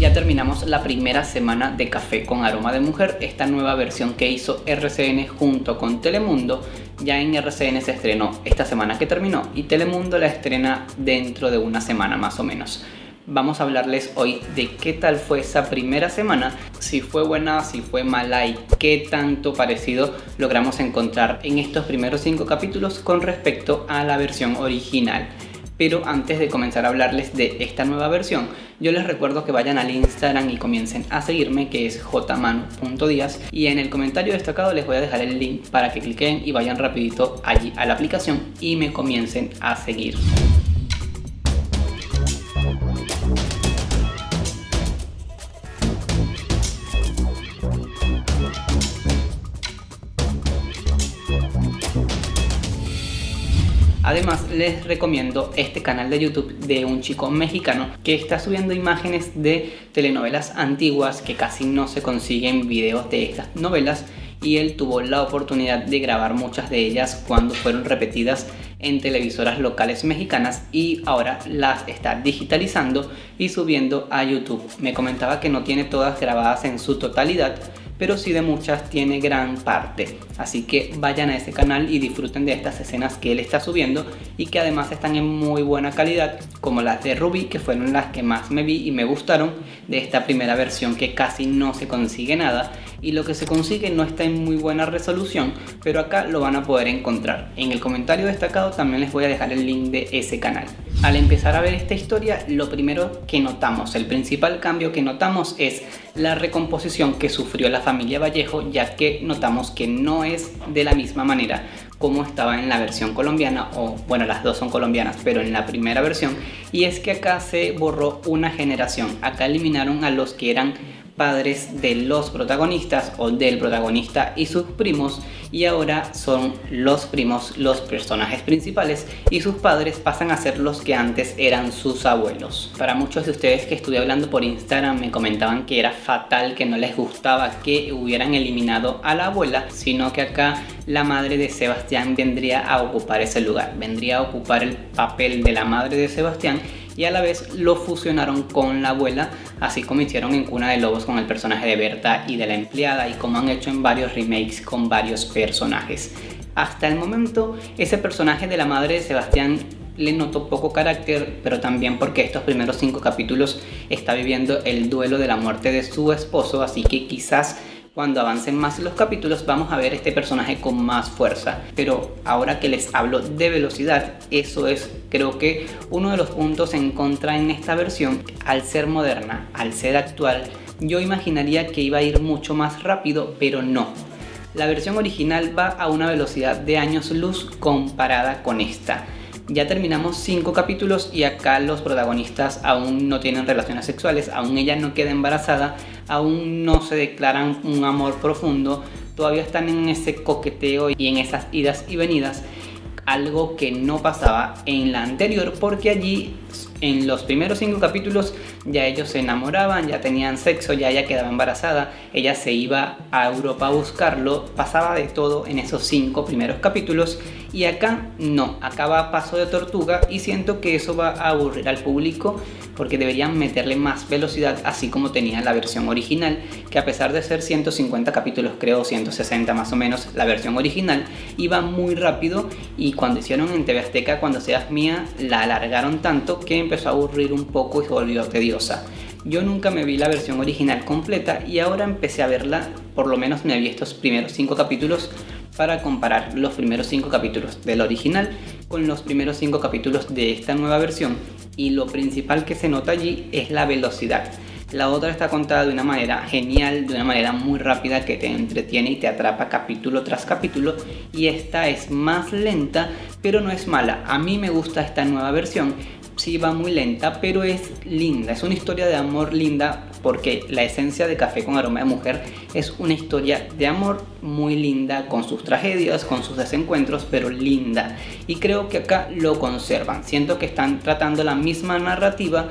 Ya terminamos la primera semana de Café con Aroma de Mujer, esta nueva versión que hizo RCN junto con Telemundo. Ya en RCN se estrenó esta semana que terminó y Telemundo la estrena dentro de una semana más o menos. Vamos a hablarles hoy de qué tal fue esa primera semana, si fue buena, si fue mala y qué tanto parecido logramos encontrar en estos primeros cinco capítulos con respecto a la versión original. Pero antes de comenzar a hablarles de esta nueva versión, yo les recuerdo que vayan al Instagram y comiencen a seguirme, que es jman.díaz. Y en el comentario destacado les voy a dejar el link para que cliquen y vayan rapidito allí a la aplicación y me comiencen a seguir. Les recomiendo este canal de YouTube de un chico mexicano que está subiendo imágenes de telenovelas antiguas que casi no se consiguen videos de estas novelas y él tuvo la oportunidad de grabar muchas de ellas cuando fueron repetidas en televisoras locales mexicanas y ahora las está digitalizando y subiendo a YouTube. Me comentaba que no tiene todas grabadas en su totalidad, pero sí de muchas tiene gran parte. Así que vayan a ese canal y disfruten de estas escenas que él está subiendo y que además están en muy buena calidad, como las de Ruby, que fueron las que más me vi y me gustaron de esta primera versión que casi no se consigue nada y lo que se consigue no está en muy buena resolución, pero acá lo van a poder encontrar. En el comentario destacado también les voy a dejar el link de ese canal. Al empezar a ver esta historia, lo primero que notamos, el principal cambio que notamos es la recomposición que sufrió la familia Vallejo, ya que notamos que no es de la misma manera como estaba en la versión colombiana, o bueno, las dos son colombianas, pero en la primera versión, y es que acá se borró una generación, acá eliminaron a los que eran padres de los protagonistas o del protagonista y sus primos y ahora son los primos los personajes principales y sus padres pasan a ser los que antes eran sus abuelos. Para muchos de ustedes que estuve hablando por Instagram me comentaban que era fatal, que no les gustaba que hubieran eliminado a la abuela, sino que acá la madre de Sebastián vendría a ocupar ese lugar, vendría a ocupar el papel de la madre de Sebastián y a la vez lo fusionaron con la abuela, así como hicieron en Cuna de Lobos con el personaje de Berta y de la empleada y como han hecho en varios remakes con varios personajes. Hasta el momento, ese personaje de la madre de Sebastián le notó poco carácter, pero también porque estos primeros cinco capítulos está viviendo el duelo de la muerte de su esposo, así que quizás cuando avancen más los capítulos vamos a ver este personaje con más fuerza. Pero ahora que les hablo de velocidad, eso es creo que uno de los puntos en contra en esta versión. Al ser moderna, al ser actual, yo imaginaría que iba a ir mucho más rápido, pero no. La versión original va a una velocidad de años luz comparada con esta. Ya terminamos cinco capítulos y acá los protagonistas aún no tienen relaciones sexuales, aún ella no queda embarazada, aún no se declaran un amor profundo, todavía están en ese coqueteo y en esas idas y venidas, algo que no pasaba en la anterior porque allí en los primeros cinco capítulos ya ellos se enamoraban, ya tenían sexo, ya ella quedaba embarazada, ella se iba a Europa a buscarlo, pasaba de todo en esos cinco primeros capítulos y acá no, acá va paso de tortuga y siento que eso va a aburrir al público porque deberían meterle más velocidad así como tenía la versión original, que a pesar de ser 150 capítulos, creo 160 más o menos, la versión original iba muy rápido y cuando hicieron en TV Azteca, cuando seas mía, la alargaron tanto que empezó a aburrir un poco y se volvió tediosa. Yo nunca me vi la versión original completa y ahora empecé a verla, por lo menos me vi estos primeros 5 capítulos para comparar los primeros 5 capítulos del original con los primeros 5 capítulos de esta nueva versión y lo principal que se nota allí es la velocidad. La otra está contada de una manera genial, de una manera muy rápida que te entretiene y te atrapa capítulo tras capítulo y esta es más lenta pero no es mala. A mí me gusta esta nueva versión sí va muy lenta, pero es linda. Es una historia de amor linda porque la esencia de Café con Aroma de Mujer es una historia de amor muy linda, con sus tragedias, con sus desencuentros, pero linda. Y creo que acá lo conservan. Siento que están tratando la misma narrativa,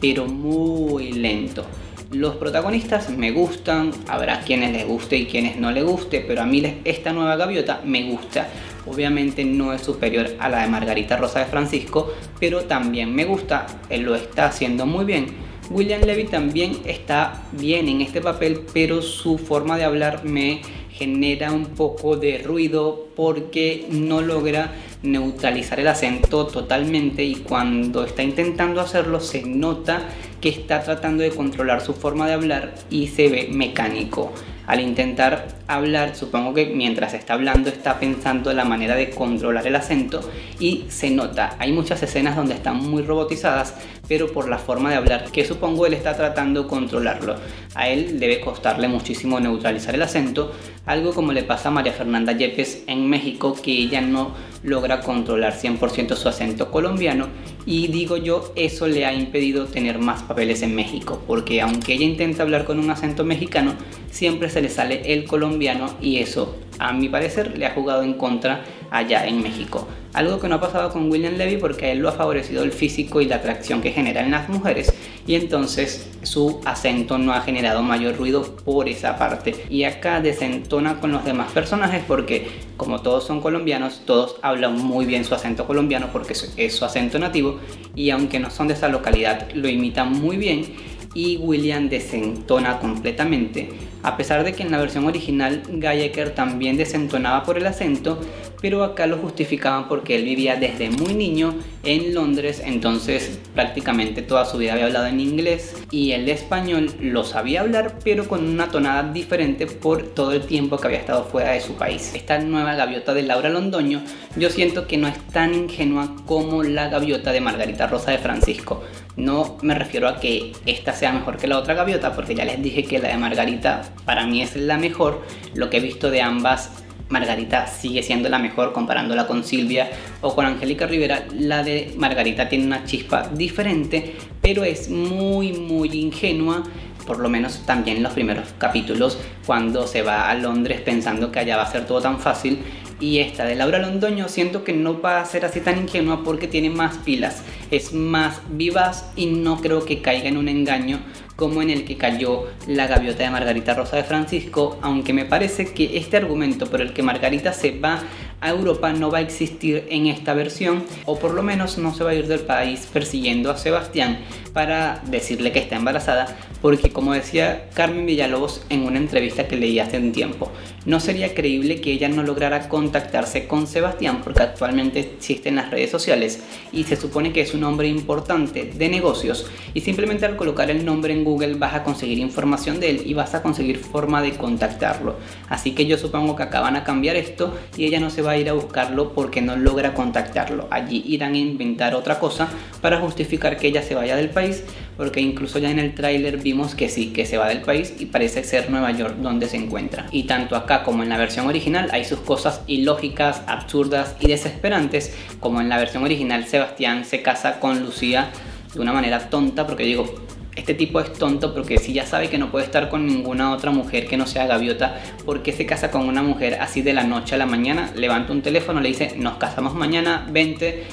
pero muy lento. Los protagonistas me gustan, habrá quienes les guste y quienes no les guste, pero a mí esta nueva gaviota me gusta. Obviamente no es superior a la de Margarita Rosa de Francisco, pero también me gusta, él lo está haciendo muy bien. William Levy también está bien en este papel, pero su forma de hablar me genera un poco de ruido porque no logra neutralizar el acento totalmente y cuando está intentando hacerlo se nota que está tratando de controlar su forma de hablar y se ve mecánico. Al intentar hablar, supongo que mientras está hablando está pensando la manera de controlar el acento y se nota. Hay muchas escenas donde están muy robotizadas, pero por la forma de hablar, que supongo él está tratando de controlarlo. A él debe costarle muchísimo neutralizar el acento, algo como le pasa a María Fernanda Yepes en México, que ella no logra controlar 100% su acento colombiano y digo yo, eso le ha impedido tener más papeles en México, porque aunque ella intenta hablar con un acento mexicano, siempre se le sale el colombiano y eso, a mi parecer, le ha jugado en contra allá en México. Algo que no ha pasado con William Levy porque a él lo ha favorecido el físico y la atracción que genera en las mujeres y entonces su acento no ha generado mayor ruido por esa parte. Y acá desentona con los demás personajes porque como todos son colombianos, todos hablan muy bien su acento colombiano porque es su acento nativo y aunque no son de esa localidad, lo imitan muy bien y William desentona completamente, a pesar de que en la versión original Gayeker también desentonaba por el acento, pero acá lo justificaban porque él vivía desde muy niño en Londres, entonces prácticamente toda su vida había hablado en inglés y el español lo sabía hablar, pero con una tonada diferente por todo el tiempo que había estado fuera de su país. Esta nueva gaviota de Laura Londoño yo siento que no es tan ingenua como la gaviota de Margarita Rosa de Francisco. No me refiero a que esta sea mejor que la otra gaviota, porque ya les dije que la de Margarita para mí es la mejor. Lo que he visto de ambas Margarita sigue siendo la mejor comparándola con Silvia o con Angélica Rivera. La de Margarita tiene una chispa diferente, pero es muy, muy ingenua. Por lo menos también en los primeros capítulos, cuando se va a Londres pensando que allá va a ser todo tan fácil. Y esta de Laura Londoño siento que no va a ser así tan ingenua porque tiene más pilas, es más vivaz y no creo que caiga en un engaño como en el que cayó la gaviota de Margarita Rosa de Francisco, aunque me parece que este argumento por el que Margarita se va a Europa no va a existir en esta versión, o por lo menos no se va a ir del país persiguiendo a Sebastián para decirle que está embarazada, porque como decía Carmen Villalobos en una entrevista que leí hace un tiempo, no sería creíble que ella no lograra contactarse con Sebastián porque actualmente existe en las redes sociales y se supone que es un hombre importante de negocios y simplemente al colocar el nombre en Google vas a conseguir información de él y vas a conseguir forma de contactarlo. Así que yo supongo que acaban a cambiar esto y ella no se ir a buscarlo porque no logra contactarlo. Allí irán a inventar otra cosa para justificar que ella se vaya del país porque incluso ya en el tráiler vimos que sí, que se va del país y parece ser Nueva York donde se encuentra. Y tanto acá como en la versión original hay sus cosas ilógicas, absurdas y desesperantes, como en la versión original Sebastián se casa con Lucía de una manera tonta, porque digo, este tipo es tonto porque si ya sabe que no puede estar con ninguna otra mujer que no sea gaviota, ¿por qué se casa con una mujer así de la noche a la mañana? Levanta un teléfono, le dice, nos casamos mañana, vente,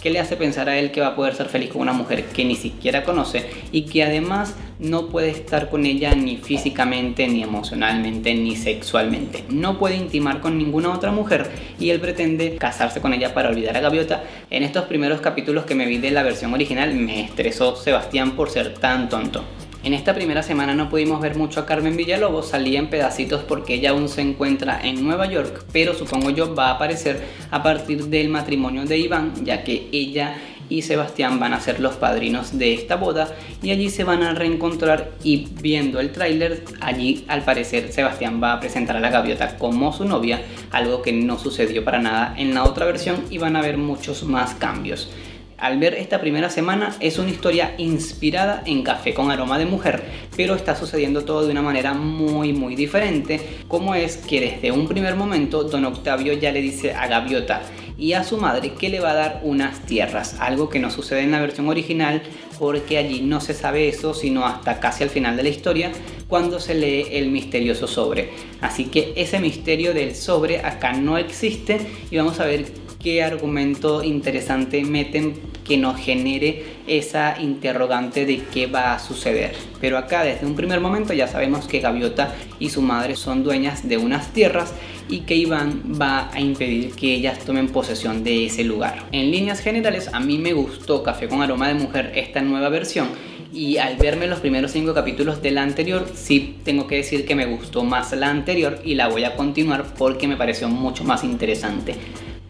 ¿Qué le hace pensar a él que va a poder ser feliz con una mujer que ni siquiera conoce y que además no puede estar con ella ni físicamente, ni emocionalmente, ni sexualmente? No puede intimar con ninguna otra mujer y él pretende casarse con ella para olvidar a Gaviota. En estos primeros capítulos que me vi de la versión original me estresó Sebastián por ser tan tonto. En esta primera semana no pudimos ver mucho a Carmen Villalobos, salía en pedacitos porque ella aún se encuentra en Nueva York, pero supongo yo va a aparecer a partir del matrimonio de Iván, ya que ella y Sebastián van a ser los padrinos de esta boda y allí se van a reencontrar y viendo el tráiler, allí al parecer Sebastián va a presentar a la gaviota como su novia, algo que no sucedió para nada en la otra versión y van a haber muchos más cambios al ver esta primera semana es una historia inspirada en Café con aroma de mujer, pero está sucediendo todo de una manera muy muy diferente, como es que desde un primer momento Don Octavio ya le dice a Gaviota y a su madre que le va a dar unas tierras, algo que no sucede en la versión original porque allí no se sabe eso sino hasta casi al final de la historia cuando se lee el misterioso sobre. Así que ese misterio del sobre acá no existe y vamos a ver qué argumento interesante meten que nos genere esa interrogante de qué va a suceder. Pero acá desde un primer momento ya sabemos que Gaviota y su madre son dueñas de unas tierras y que Iván va a impedir que ellas tomen posesión de ese lugar. En líneas generales a mí me gustó Café con aroma de mujer esta nueva versión y al verme los primeros cinco capítulos de la anterior, sí tengo que decir que me gustó más la anterior y la voy a continuar porque me pareció mucho más interesante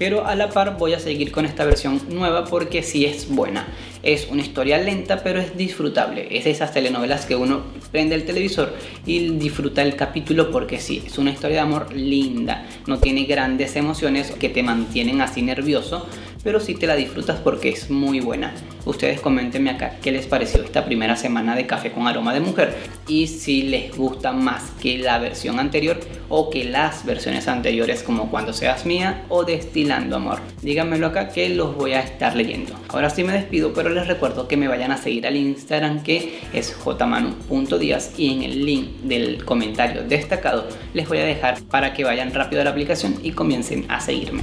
pero a la par voy a seguir con esta versión nueva porque sí es buena. Es una historia lenta pero es disfrutable. Es de esas telenovelas que uno prende el televisor y disfruta el capítulo porque sí, es una historia de amor linda. No tiene grandes emociones que te mantienen así nervioso, pero sí te la disfrutas porque es muy buena. Ustedes comentenme acá qué les pareció esta primera semana de Café con Aroma de Mujer y si les gusta más que la versión anterior o que las versiones anteriores como Cuando seas mía o Destilando Amor. Díganmelo acá que los voy a estar leyendo. Ahora sí me despido, pero les recuerdo que me vayan a seguir al Instagram que es jmanu.díaz y en el link del comentario destacado les voy a dejar para que vayan rápido a la aplicación y comiencen a seguirme.